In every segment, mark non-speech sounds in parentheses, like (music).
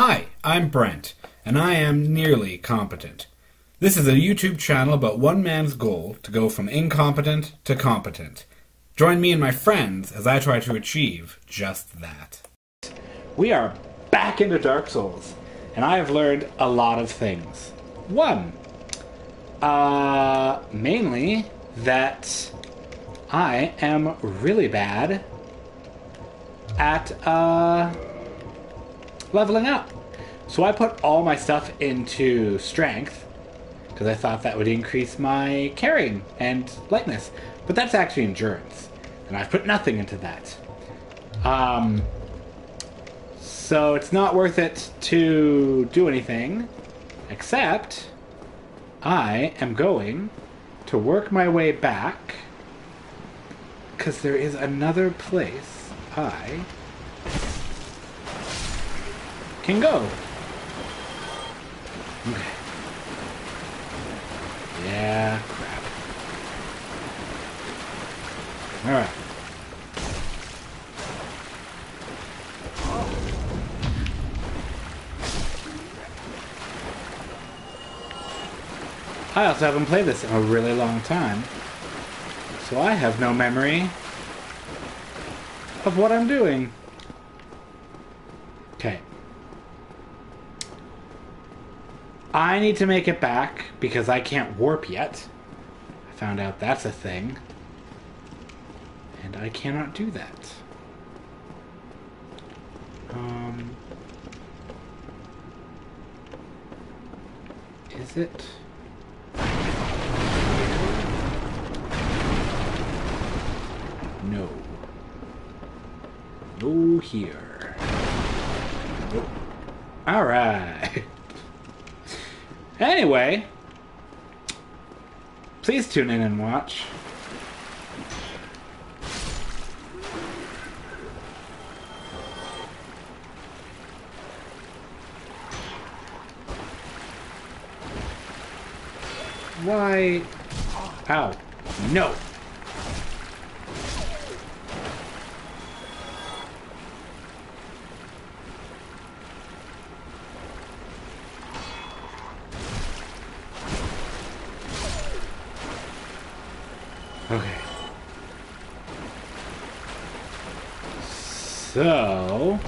Hi, I'm Brent, and I am nearly competent. This is a YouTube channel about one man's goal to go from incompetent to competent. Join me and my friends as I try to achieve just that. We are back into Dark Souls, and I have learned a lot of things. One, uh, mainly that I am really bad at uh, leveling up. So I put all my stuff into strength because I thought that would increase my carrying and lightness. But that's actually endurance, and I've put nothing into that. Um, so it's not worth it to do anything, except I am going to work my way back because there is another place I can go. Okay. Yeah, crap. Alright. I also haven't played this in a really long time. So I have no memory of what I'm doing. Okay. I need to make it back because I can't warp yet. I found out that's a thing. And I cannot do that. Um. Is it? No. No here. Nope. Alright. (laughs) Anyway, please tune in and watch. Why? Ow. No. Okay. So.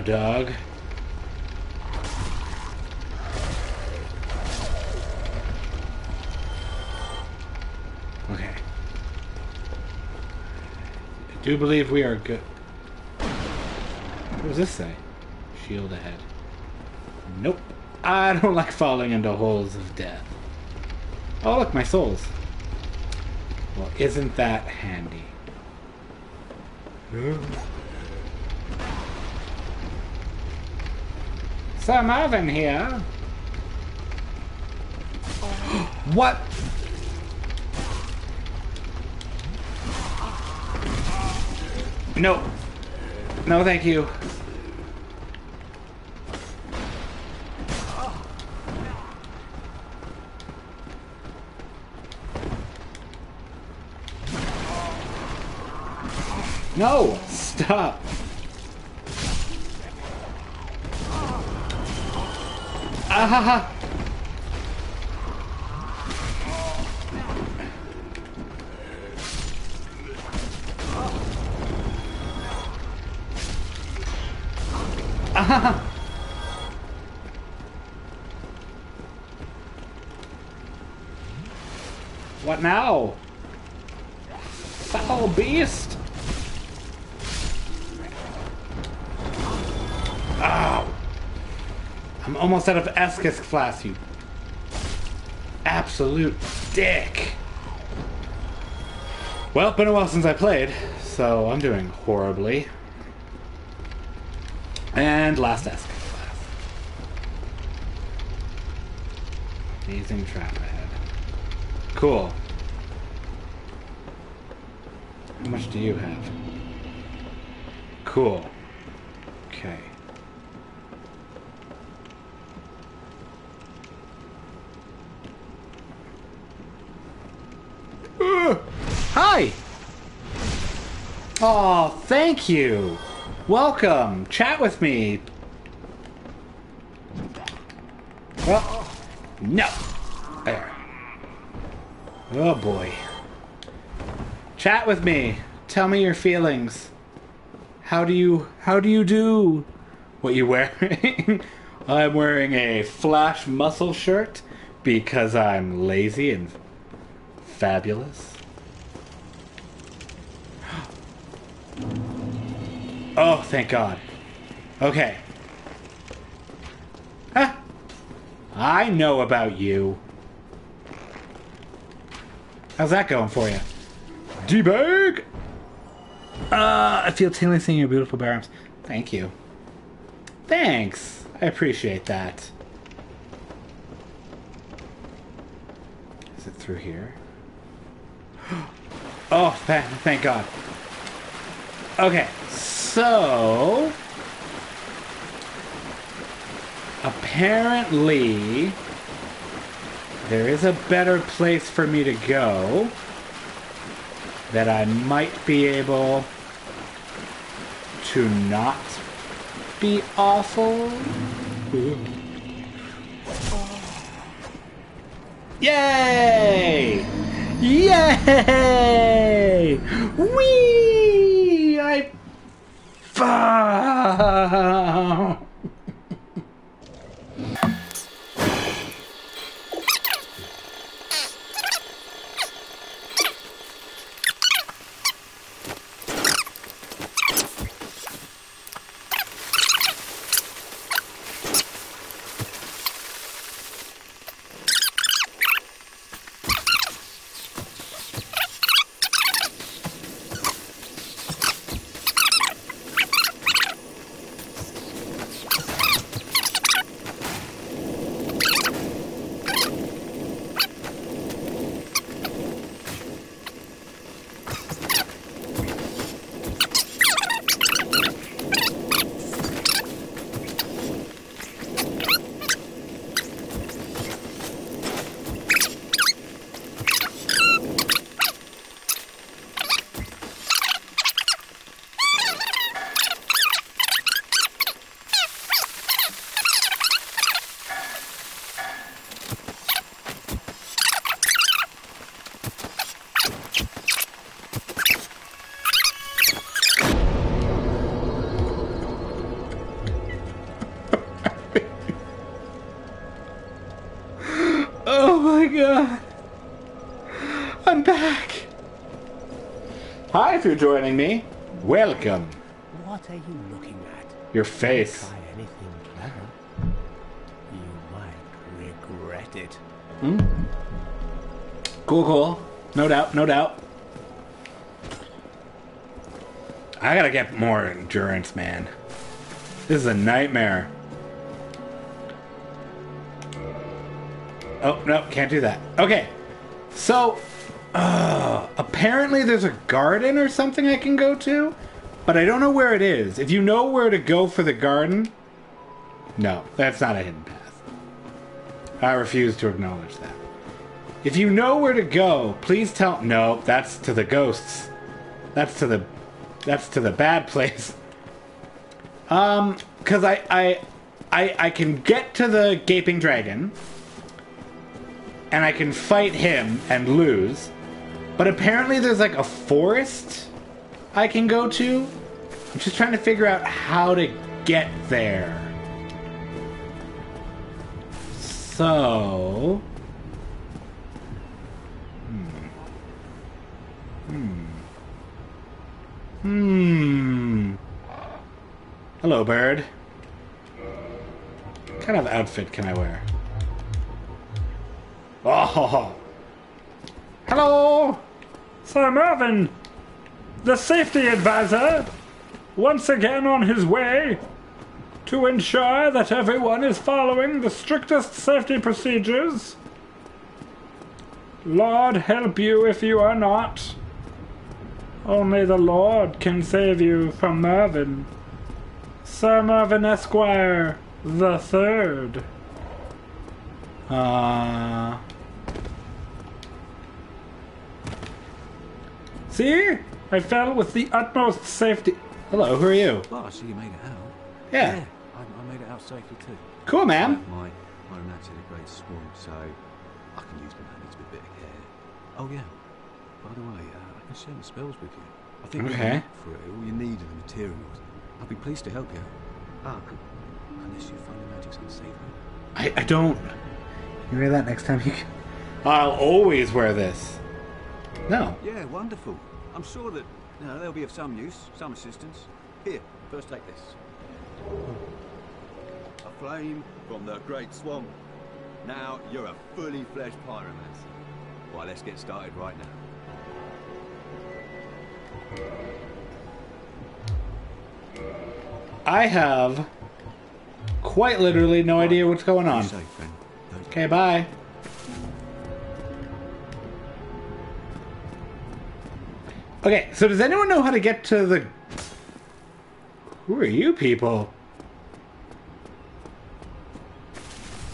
Dog. Okay. I do believe we are good. What does this say? Shield ahead. Nope. I don't like falling into holes of death. Oh, look, my souls. Well, isn't that handy? Hmm. Sir Marvin here. what? No. No, thank you. No! Stop! Ah! Ah! What now? Foul beast! Almost out of Estus Flask, you absolute dick. Well, been a while since I played, so I'm doing horribly. And last Estus Flask. Amazing trap ahead. Cool. How much do you have? Cool. Okay. Hi! Oh, thank you! Welcome! Chat with me! Well, no! There. Oh boy. Chat with me. Tell me your feelings. How do you how do you do? What you wearing? (laughs) I'm wearing a flash muscle shirt because I'm lazy and fabulous. Oh, thank God. Okay. Ah, I know about you. How's that going for you? Debug! Uh, I feel tingling seeing your beautiful bare arms. Thank you. Thanks. I appreciate that. Is it through here? (gasps) Oh, thank God. Okay, so apparently there is a better place for me to go that I might be able to not be awful. Yay! Yay! Whee! Found. Oh my god. I'm back. Hi, if you're joining me. Welcome. What are you looking at? Your face. Try anything clever. You might regret it. Hmm? Cool, cool. No doubt, no doubt. I gotta get more endurance, man. This is a nightmare. Oh, no, can't do that. Okay. So, apparently there's a garden or something I can go to, but I don't know where it is. If you know where to go for the garden, no, that's not a hidden path. I refuse to acknowledge that. If you know where to go, please tell. No, that's to the ghosts. That's to the. That's to the bad place. (laughs) Um, because I, I, I, I can get to the gaping dragon, and I can fight him and lose. But apparently, there's like a forest I can go to. I'm just trying to figure out how to get there. So. Hmm. Hmm. Hmm. Hello, bird. What kind of outfit can I wear? Oh. Hello. Sir Mervyn, the safety advisor, once again on his way to ensure that everyone is following the strictest safety procedures. Lord help you if you are not. Only the Lord can save you from Mervyn. Sir Mervyn Esquire the Third. Uh. See? I fell with the utmost safety. Hello, who are you? Well, I see you made it out. Yeah. I, I made it out safely too. Cool, man. My, my own had a great swamp, so I can use my hands with a bit of care. Oh yeah. By the way, uh, I can share my spells with you. I think Okay. for it. All you need are the materials. I'll be pleased to help you. Ah, unless you find the magic's unsavory. I, I don't. You wear that next time you. I'll always wear this. No. Yeah, wonderful. I'm sure that you know, they'll be of some use, some assistance. Here, first take this. A flame from the Great Swamp. Now you're a fully fledged pyromancer. Why, let's get started right now. I have quite literally no idea what's going on. safe, friend. Don't Okay, bye. Okay, so does anyone know how to get to the. Who are you people?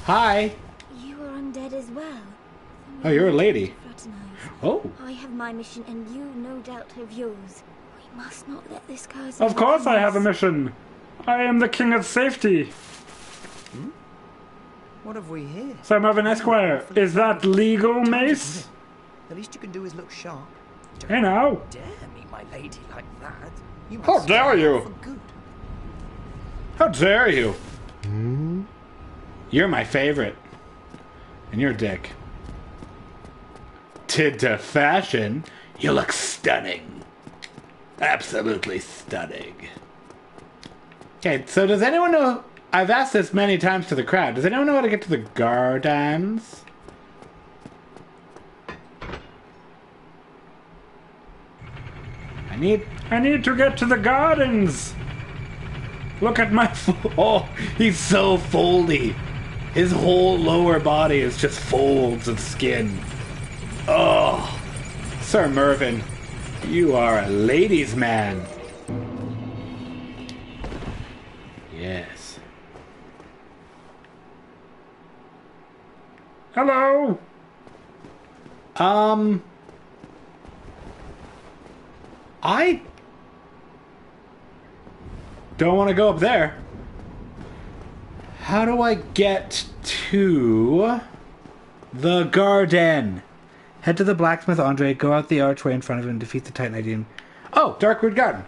Hi. You are undead as well. Oh, you're a lady. Fraternize. Oh. I have my mission, and you no doubt have yours. We must not let this curse. Of course, I have a mission. I am the king of safety. Hmm? What have we here? Some of an esquire. Is that legal, Mace? The least you can do is look sharp. Hey now. Dare me, my lady, like that? You How dare you. How dare you? You're my favorite. And you're a dick. Tid to fashion, you look stunning. Absolutely stunning. Okay, so does anyone know? I've asked this many times to the crowd. Does anyone know how to get to the gardens? I need I need to get to the gardens. Look at my. (laughs) Oh, he's so foldy. His whole lower body is just folds of skin. Oh, Sir Mervyn, you are a ladies' man. Yes. Hello. Um. I don't want to go up there. How do I get to the garden? Head to the blacksmith Andre, go out the archway in front of him, defeat the Titanite. Oh, Darkroot Garden.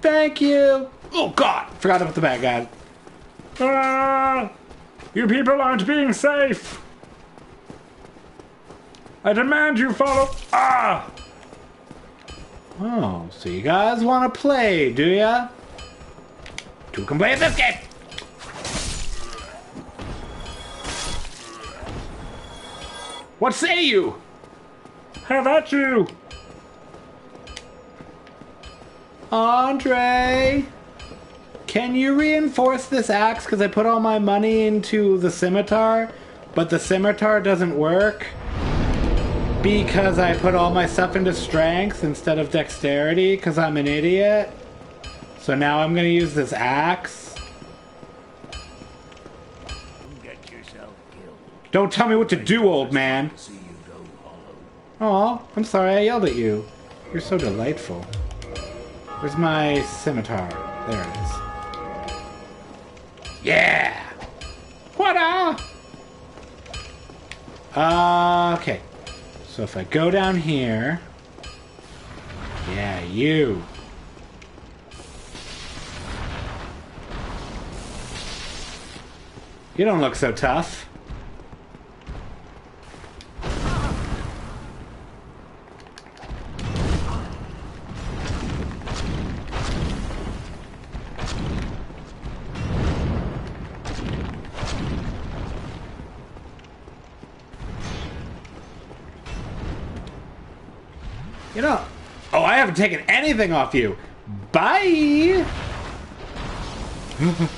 Thank you. Oh God, forgot about the bad guy. Ah! You people aren't being safe. I demand you follow. Ah! Oh, so you guys want to play, do ya? Two can play this game. What say you? Have at you. Andre, can you reinforce this axe? Because I put all my money into the scimitar, but the scimitar doesn't work because I put all my stuff into strength instead of dexterity because I'm an idiot. So now I'm going to use this axe. Don't tell me what to do, old man. Aw, I'm sorry I yelled at you. You're so delightful. Where's my scimitar? There it is. Yeah! What Uh, okay. So if I go down here. Yeah, you. You don't look so tough. Taken anything off you. Bye. (laughs)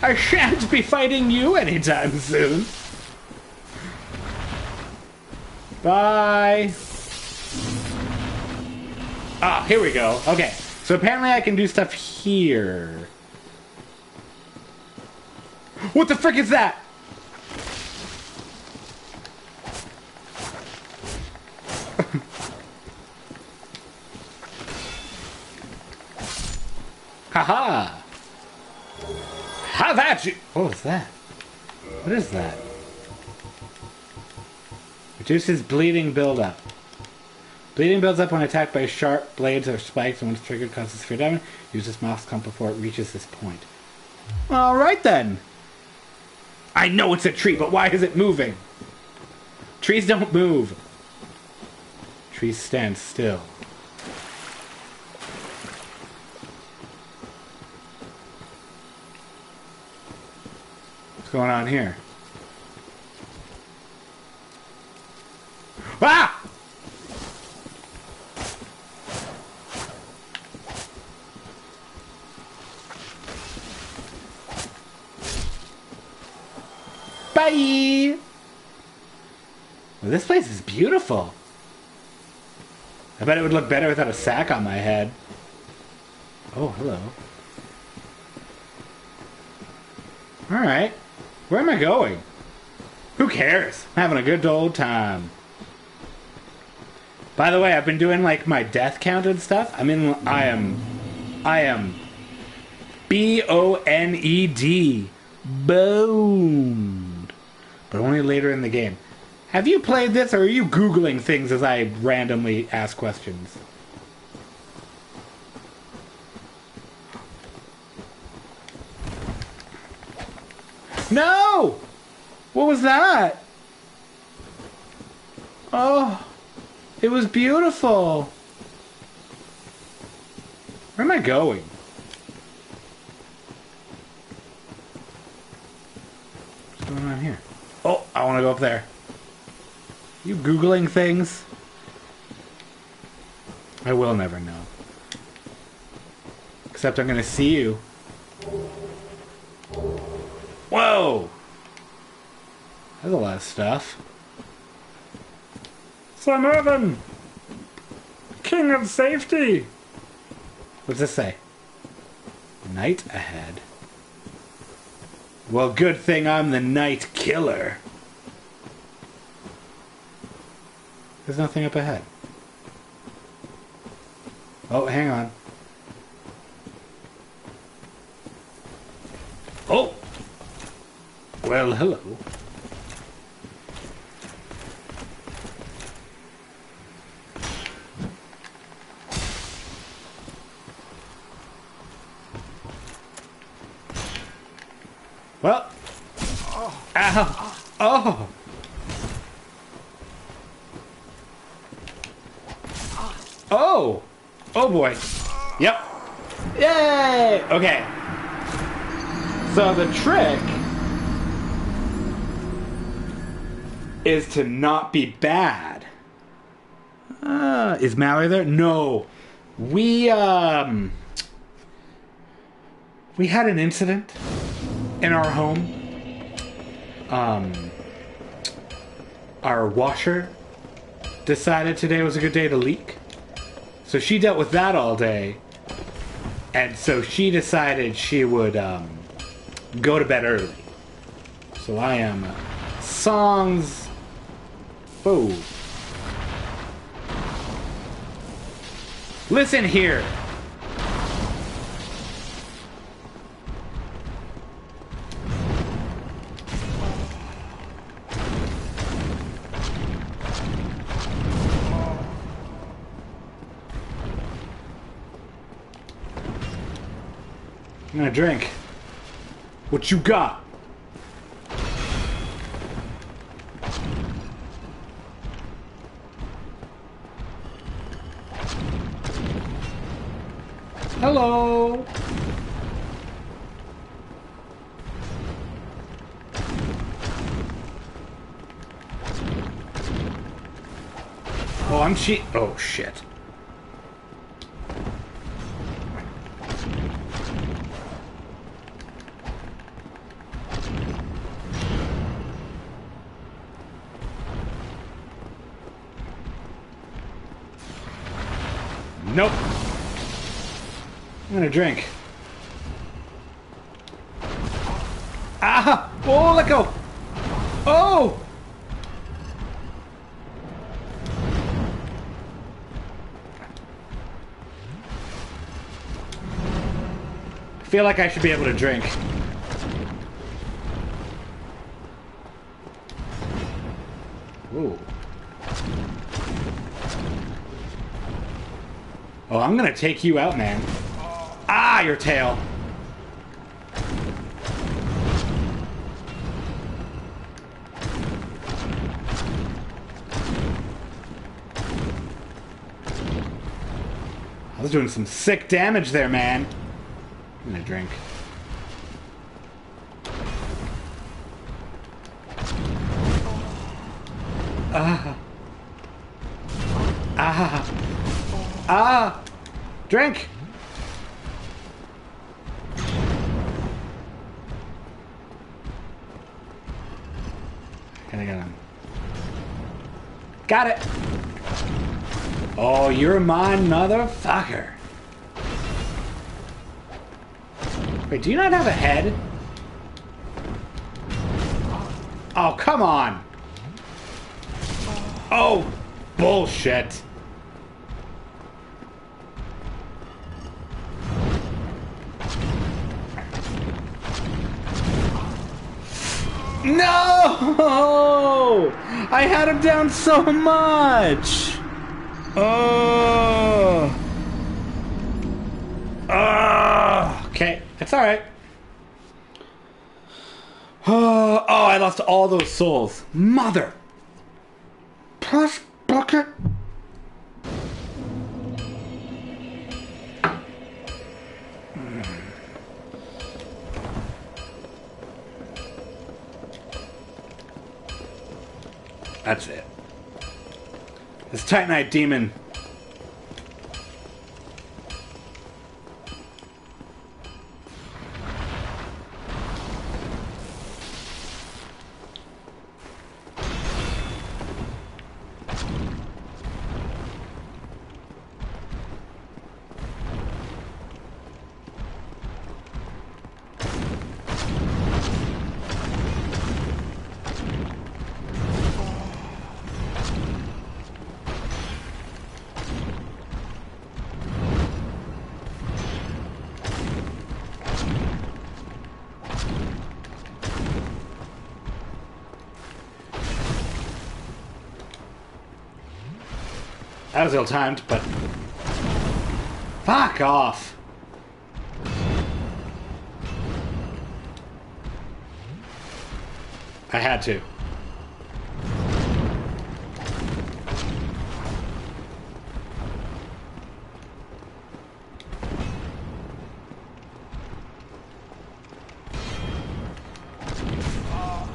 I shan't be fighting you anytime soon. Bye. Ah, here we go. Okay. So apparently I can do stuff here. What the frick is that? Haha! Have at you! What was that? What is that? Reduces bleeding buildup. Bleeding builds up when attacked by sharp blades or spikes, and it's triggered, causes severe damage. Use this moss clump before it reaches this point. Alright then! I know it's a tree, but why is it moving? Trees don't move. Trees stand still. Going on here? Ah! Bye! Well, this place is beautiful. I bet it would look better without a sack on my head. Oh, hello. Alright. Where am I going? Who cares? I'm having a good old time. By the way, I've been doing like my death count and stuff. I mean, I am. I am. B O N E D. Boned. But only later in the game. Have you played this or are you Googling things as I randomly ask questions? No! What was that? Oh, it was beautiful. Where am I going? What's going on here? Oh, I want to go up there. You Googling things? I will never know. Except I'm going to see you. Whoa! That's a lot of stuff. Sir Mervyn! King of safety! What's this say? Knight ahead. Well, good thing I'm the knight killer. There's nothing up ahead. Oh, hang on. Oh! Well, hello. Well. Ow. Oh. Oh. Oh boy. Yep. Yay. Okay. So the trick is to not be bad. Uh, is Mallory there? No. We um we had an incident in our home. Um, our washer decided today was a good day to leak. So she dealt with that all day. And so she decided she would um, go to bed early. So I am songs. Whoa. Listen here. Drink. What you got? Hello. Oh, I'm cheat. Oh shit. Drink. Ah! Oh, let go! Oh! feel like I should be able to drink. Ooh. Oh, I'm gonna take you out, man. Your tail. I was doing some sick damage there, man. I'm gonna drink. I him? Got it. Oh, you're mine, motherfucker. Wait, do you not have a head? Oh, come on. Oh, bullshit. No! I had him down so much. Oh. Oh. Okay, it's all right. Oh, (sighs) oh, I lost all those souls. Mother. Plus bucket. That's it. This Titanite demon. That was ill timed, but. Fuck off! I had to.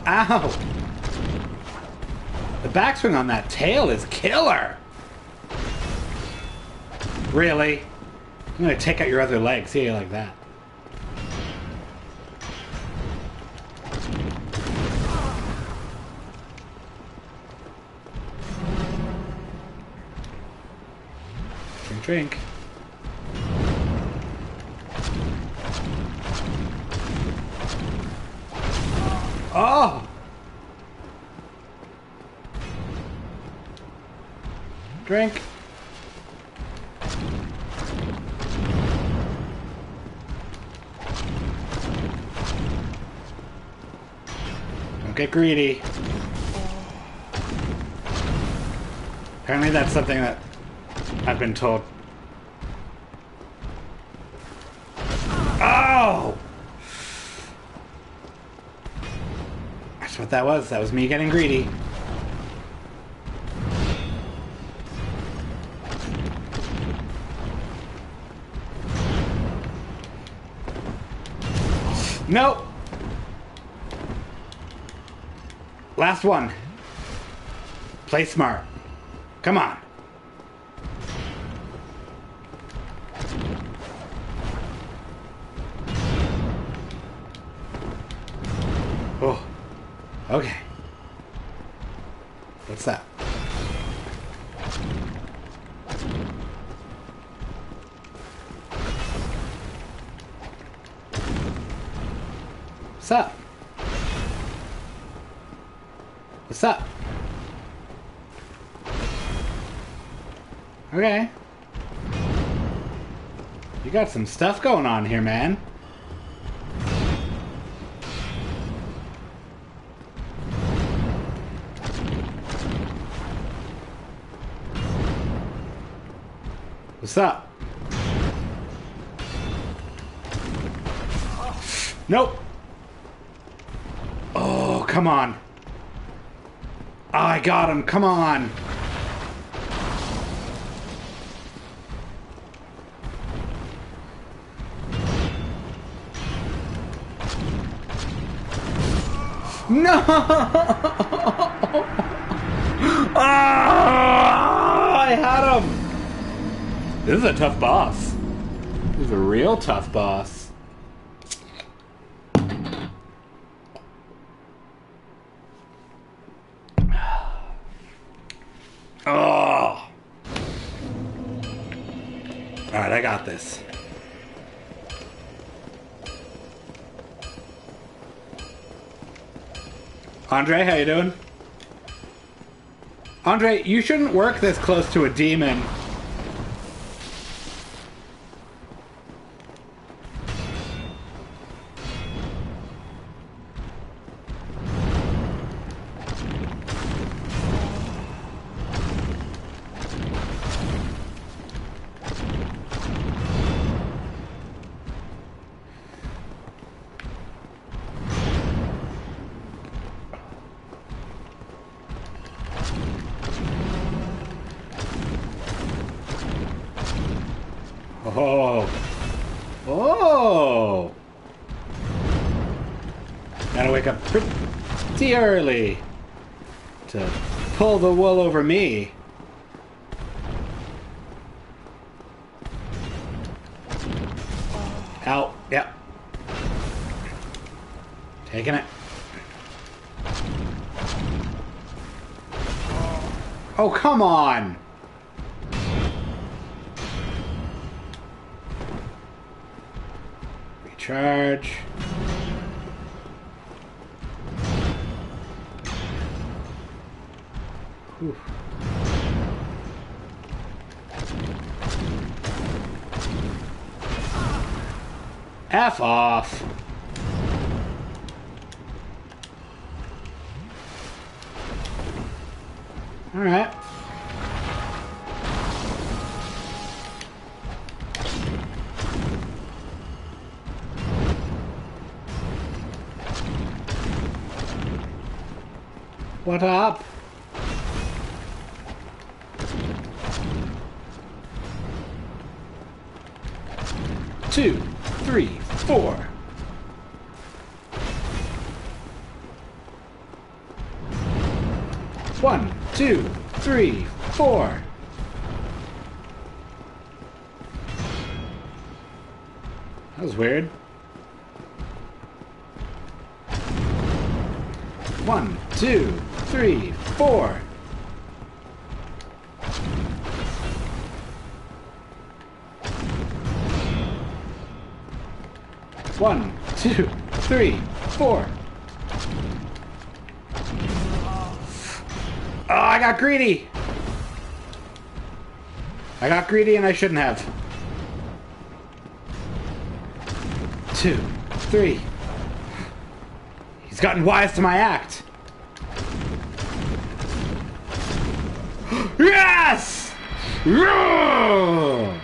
Ow! The backswing on that tail is killer! Really? I'm gonna take out your other leg. See you like that. Drink, drink. Oh! Drink. Get greedy. Apparently that's something that I've been told. Oh! That's what that was. That was me getting greedy. Nope. Last one. Play smart. Come on. Oh. Okay. Okay. You got some stuff going on here, man. What's up? Nope. Oh, come on. I got him. Come on. No! Ah, I had him! This is a tough boss. This is a real tough boss. Oh! Alright, I got this. Andre, how you doing? Andre, you shouldn't work this close to a demon. Early to pull the wool over me. Out. Yep. Taking it. Oh, come on! Recharge. F off. All right. What up? Two, three, four. One, two, three, four. That was weird. One, two, three, four. One, two, three, four. Oh, I got greedy. I got greedy and I shouldn't have. Two, three. He's gotten wise to my act. (gasps) Yes! Oh,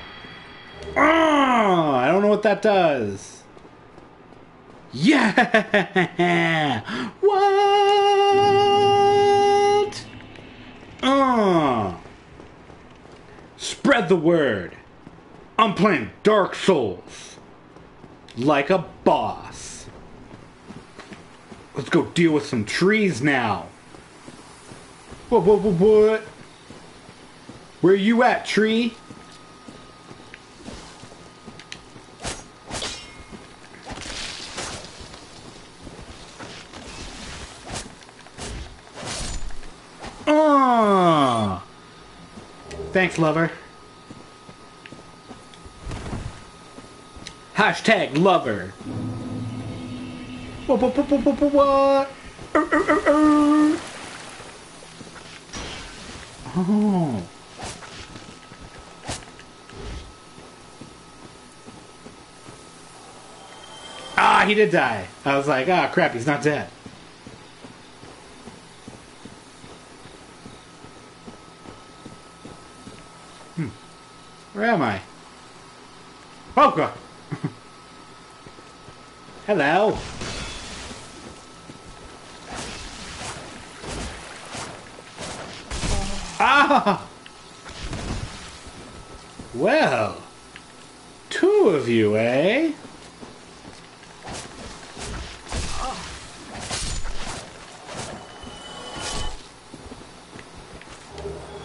I don't know what that does. Yeah! (laughs) What? Uh. Spread the word. I'm playing Dark Souls. Like a boss. Let's go deal with some trees now. What, what, what, what? Where you at, tree? Ah. Thanks, lover. Hashtag lover. Er, er, er, er. Oh. Ah, he did die. I was like, ah, crap, he's not dead. Where am I? Oh god. Hello. Ah! Well, two of you, eh?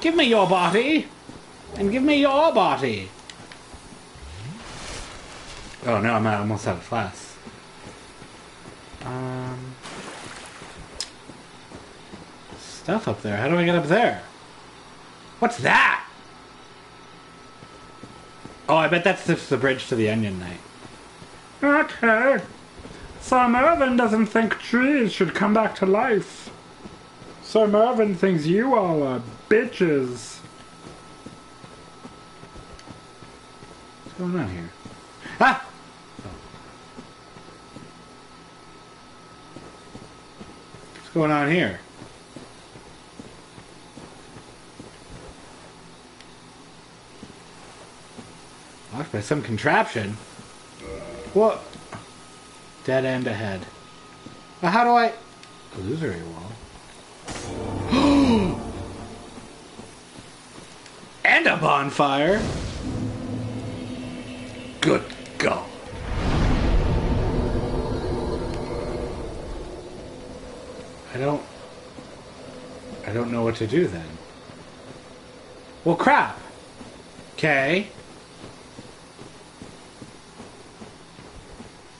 Give me your body, and give me your body. Oh no, I'm almost out of class. Um, stuff up there. How do I get up there? What's that? Oh, I bet that's just the bridge to the Onion Knight. Okay. Sir Mervyn doesn't think trees should come back to life. Sir Mervyn thinks you all are bitches. What's going on here? Ah! What's going on here? By some contraption. What? Dead end ahead. Well, how do I... Illusory wall. (gasps) and a bonfire. Good God. I don't. I don't know what to do then. Well, crap. Okay.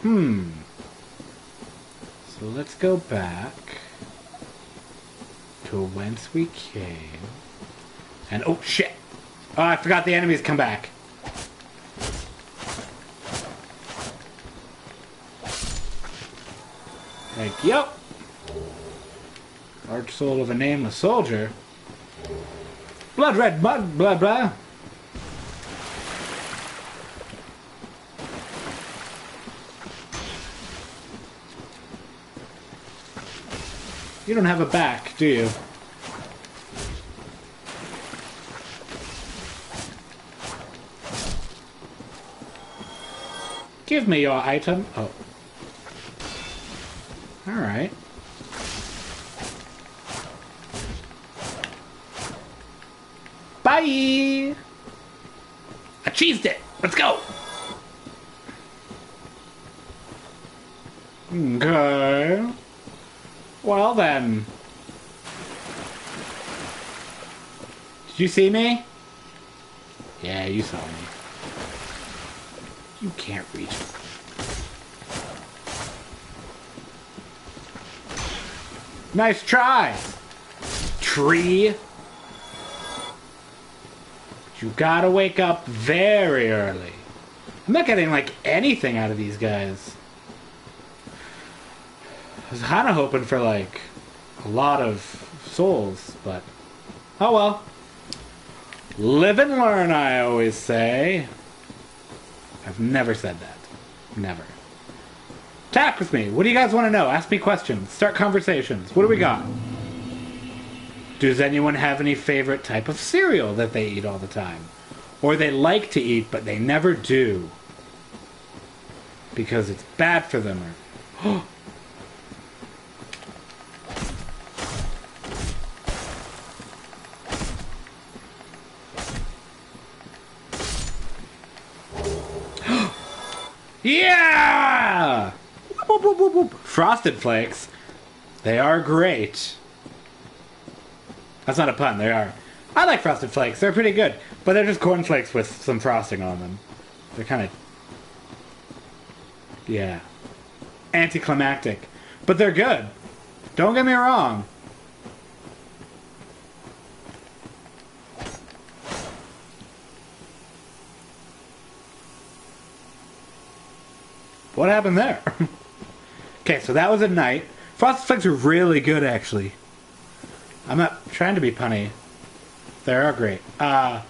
Hmm. So let's go back to whence we came. And oh shit! Oh, I forgot the enemies come back. Like, yep. Large soul of a nameless soldier. Blood red mud, blah blah. You don't have a back, do you? Give me your item. Oh. Well then. Did you see me? Yeah, you saw me. You can't reach. Nice try, tree. You gotta wake up very early. I'm not getting like anything out of these guys. I was kind of hoping for like a lot of souls, but oh well. Live and learn, I always say. I've never said that. Never. Talk with me. What do you guys want to know? Ask me questions. Start conversations. What do we got? Does anyone have any favorite type of cereal that they eat all the time? Or they like to eat, but they never do? Because it's bad for them. Or, (gasps) (gasps) Yeah! Frosted Flakes. They are great. That's not a pun, they are. I like Frosted Flakes. They're pretty good. But they're just cornflakes with some frosting on them. They're kind of. Yeah. Anticlimactic. But they're good. Don't get me wrong. What happened there? (laughs) okay, so that was at night. Frosted Flakes are really good, actually. I'm not trying to be punny. They are great. Uh,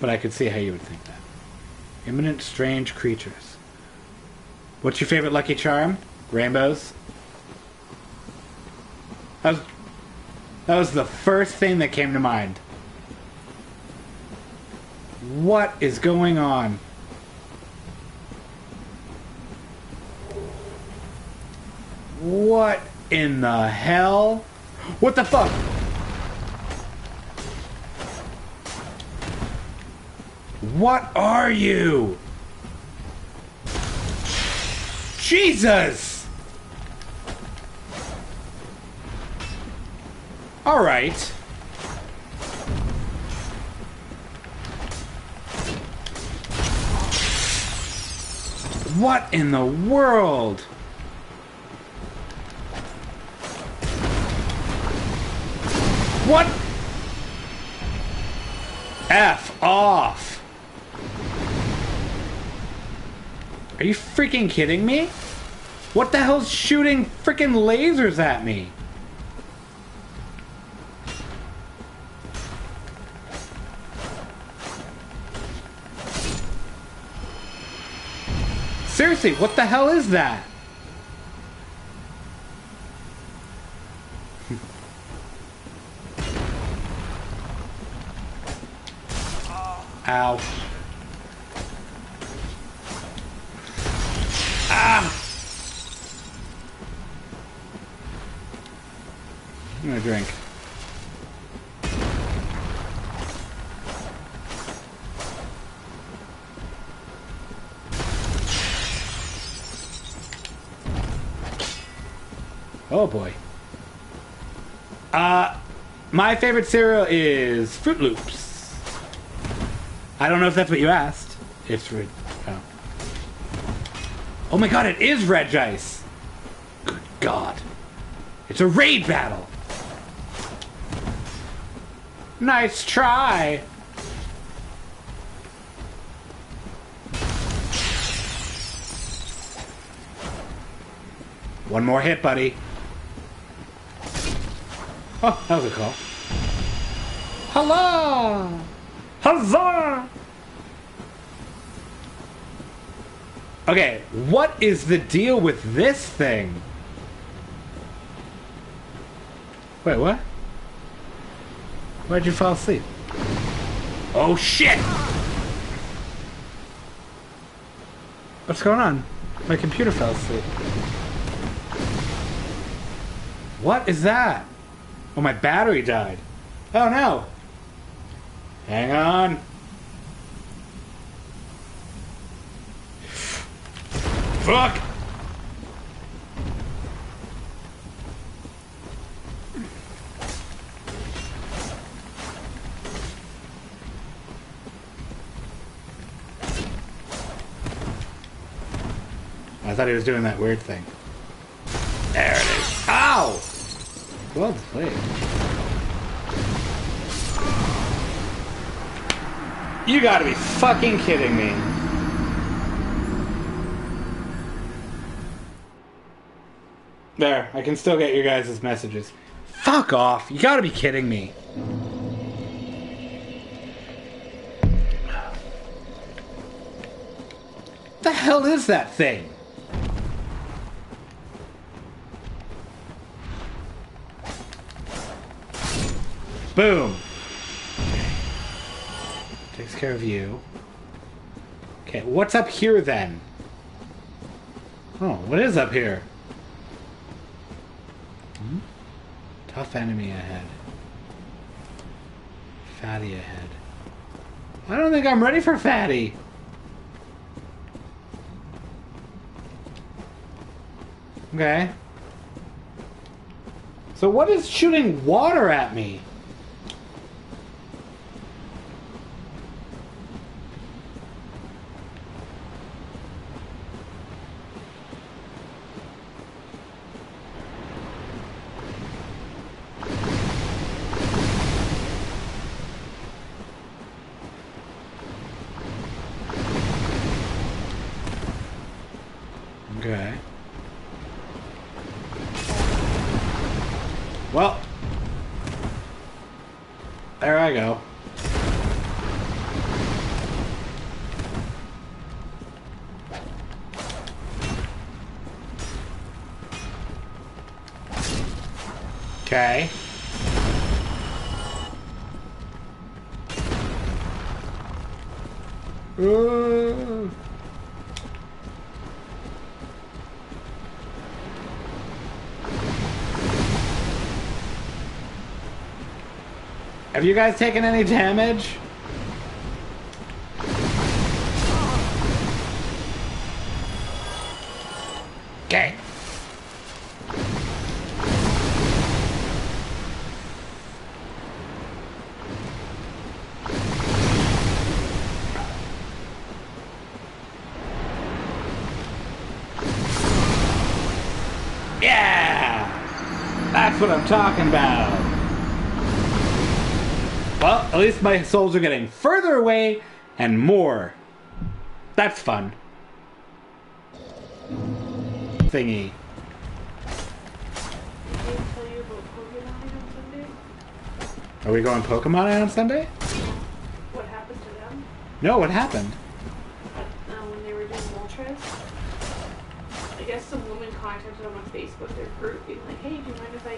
but I could see how you would think that. Imminent strange creatures. What's your favorite Lucky Charm? Rainbows? That was, that was the first thing that came to mind. What is going on? What in the hell? What the fuck? What are you? Jesus! All right. What in the world? What? F off. Are you freaking kidding me? What the hell's shooting freaking lasers at me? Seriously, what the hell is that? Ow. Ah! I'm gonna drink. Oh boy. Uh, my favorite cereal is Froot Loops. I don't know if that's what you asked. It's red. Oh. oh my god, it is Red Ice. Good god. It's a raid battle. Nice try. One more hit, buddy. Oh, that was a call. Hello! Huzzah! Okay, what is the deal with this thing? Wait, what? Why'd you fall asleep? Oh shit! What's going on? My computer fell asleep. What is that? Oh, my battery died. Oh no! Hang on. Fuck! I thought he was doing that weird thing. There it is. Ow! Well played. You gotta be fucking kidding me. There, I can still get your guys' messages. Fuck off. You gotta be kidding me. The hell is that thing? Boom. Takes care of you. Okay, what's up here then? Oh, what is up here? Hmm? Tough enemy ahead. Fatty ahead. I don't think I'm ready for Fatty. Okay. So what is shooting water at me? Okay. Have you guys taken any damage? I'm talking about. Well, at least my souls are getting further away and more. That's fun. Thingy. Did they tell you about Pokemon on Sunday? Are we going Pokemon on Sunday? What happened to them? No, what happened? Uh, when they were doing Moltres? I guess some woman contacted them on Facebook, their group, being like, hey, do you mind if I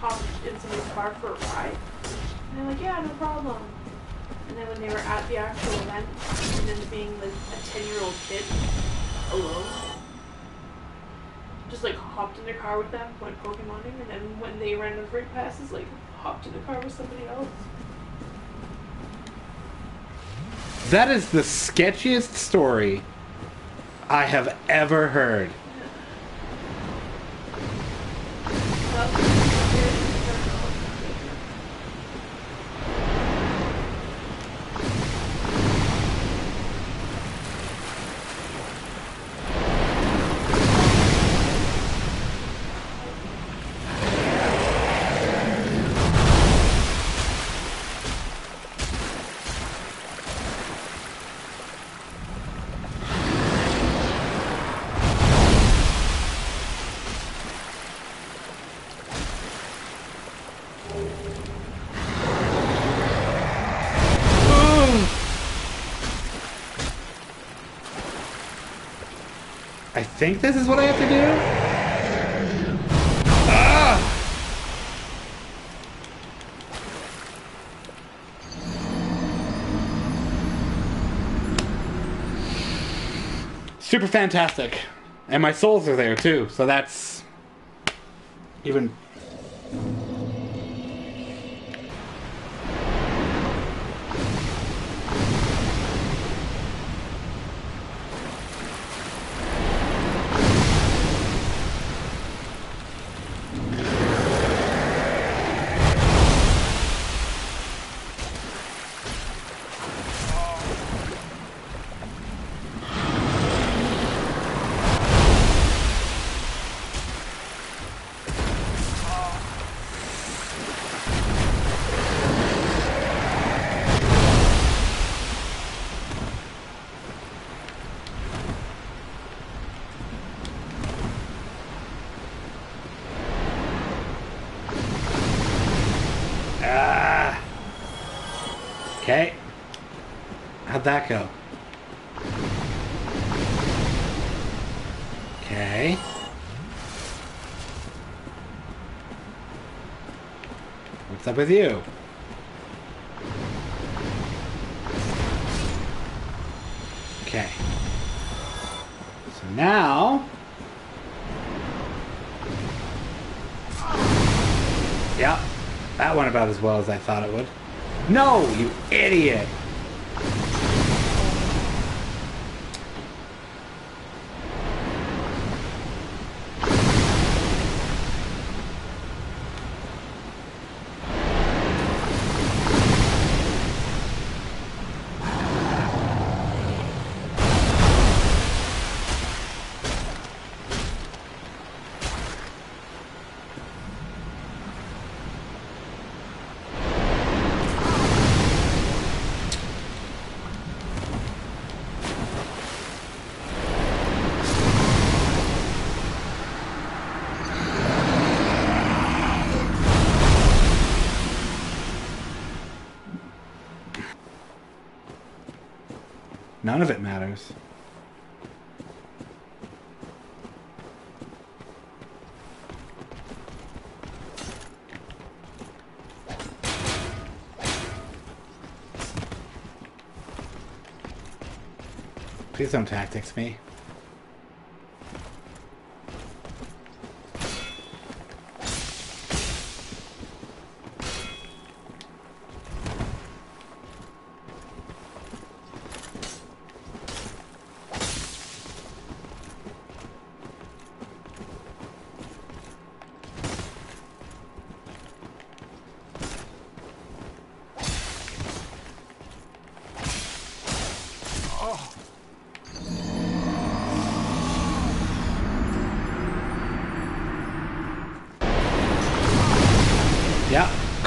hop in somebody's car for a ride? And they're like, yeah, no problem. And then when they were at the actual event, and then being like a 10 year old kid alone, just like hopped in their car with them, went Pokemoning, and then when they ran those raid passes, like hopped in the car with somebody else. That is the sketchiest story I have ever heard. Well, I think this is what I have to do? Ah! Super fantastic. And my souls are there too, so that's even Okay. How'd that go? Okay. What's up with you? Okay. So now. Yep. That went about as well as I thought it would. No, you idiot! None of it matters. Please don't tactics me.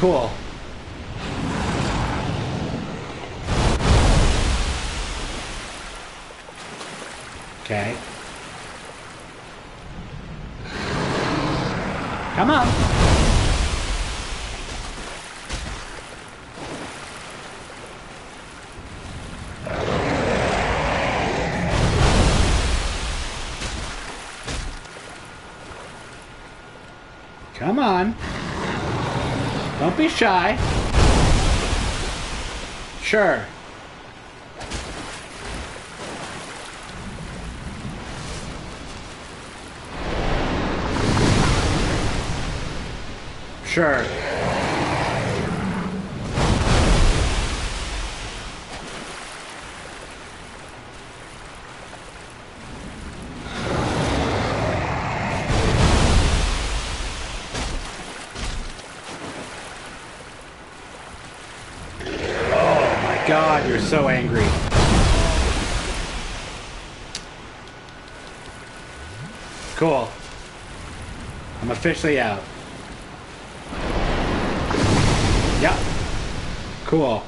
Cool. Okay. Come on. Come on. Don't be shy. Sure. Sure. Oh my god, you're so angry. Cool. I'm officially out. Yep. Cool.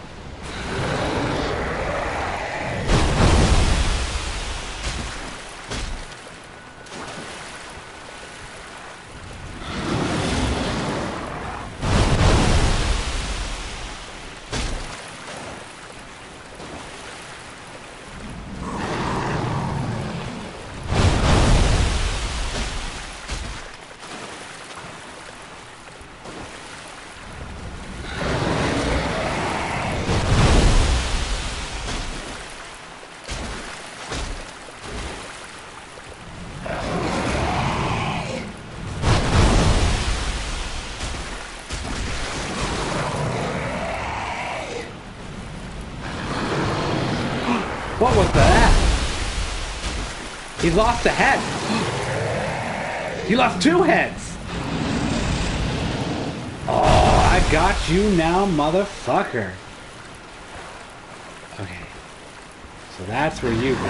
What was that? He lost a head. He lost two heads. Oh, I got you now, motherfucker. Okay. So that's where you go.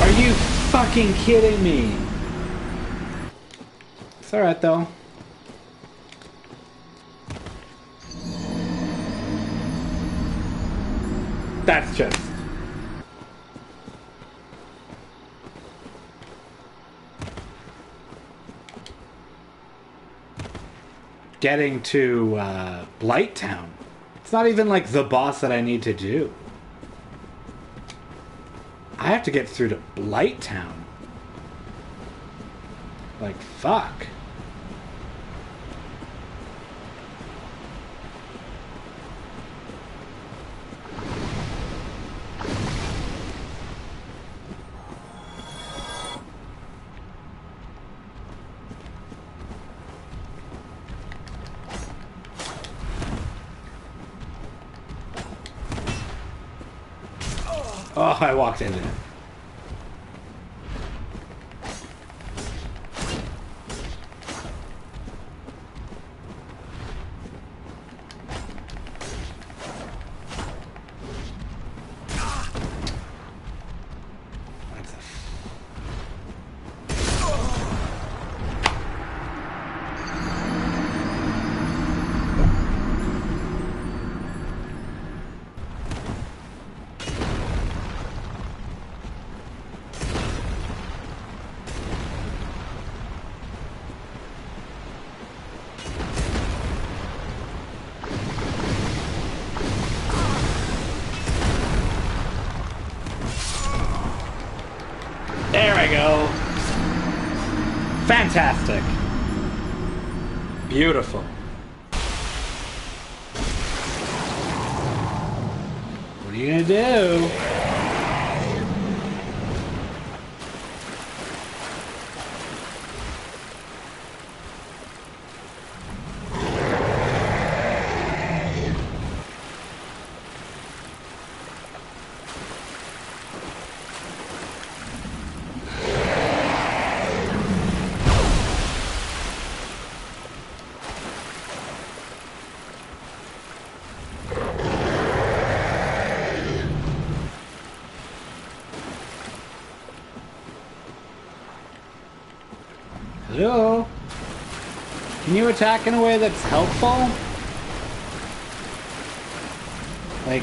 Are you fucking kidding me? It's alright though. That's just. Getting to uh, Blighttown. It's not even like the boss that I need to do. I have to get through to Blighttown. Like, fuck. Oh, I you attack in a way that's helpful? Like...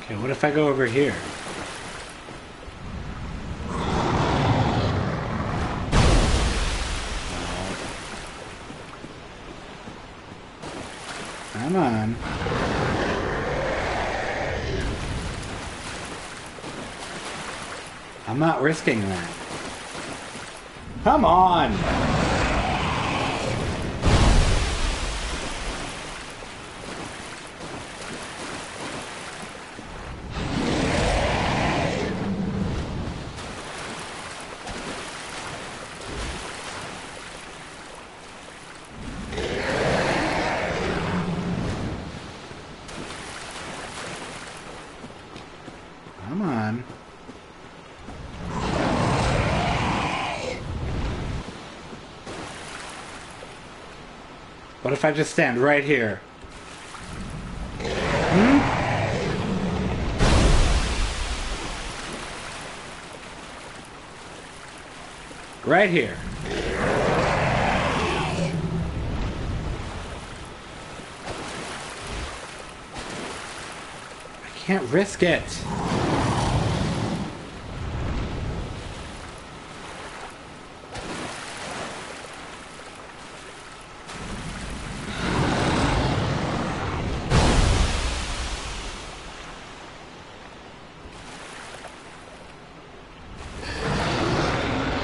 Okay, what if I go over here? Come on. I'm not risking that. Come on! Come on. What if I just stand right here? Hmm? Right here. I can't risk it.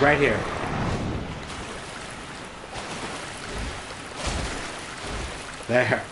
Right here. There.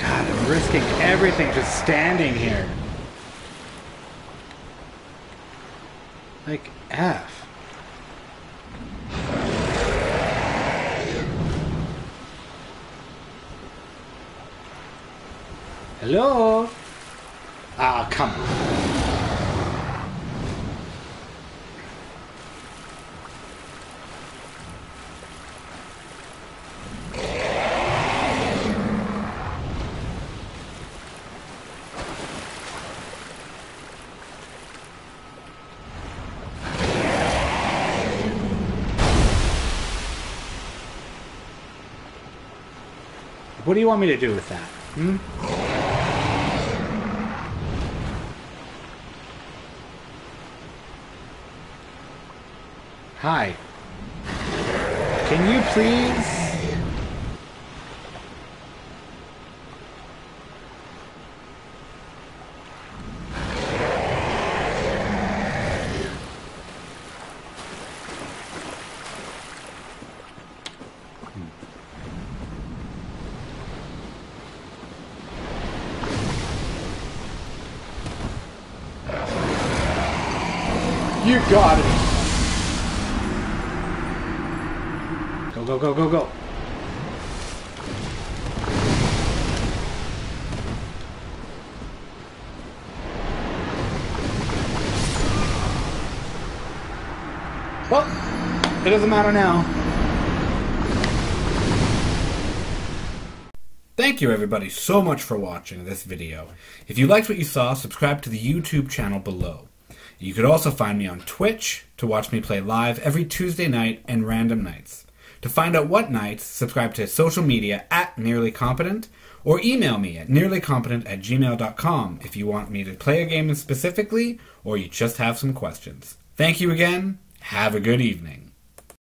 God, I'm risking everything just standing here. Like, F. Hello? Ah, come on. What do you want me to do with that? Hmm? Hi. Can you please? You got it. Go, go, go, go, go. It doesn't matter now. Thank you everybody so much for watching this video. If you liked what you saw, subscribe to the YouTube channel below. You could also find me on Twitch to watch me play live every Tuesday night and random nights. To find out what nights, subscribe to social media at Nearly Competent or email me at nearlycompetent at gmail.com if you want me to play a game specifically or you just have some questions. Thank you again. Have a good evening.